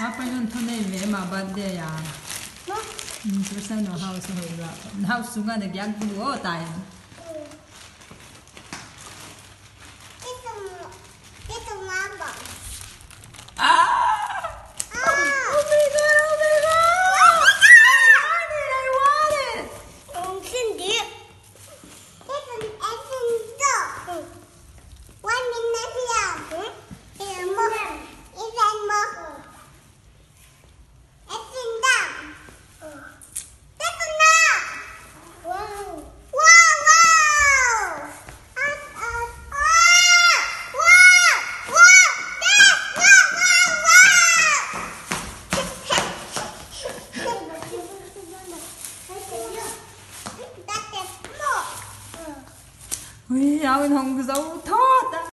妈不用托你喂妈吧呀。妈。嗯，出生好时候了，好时光的大。哎呀，我痛的手，痛的。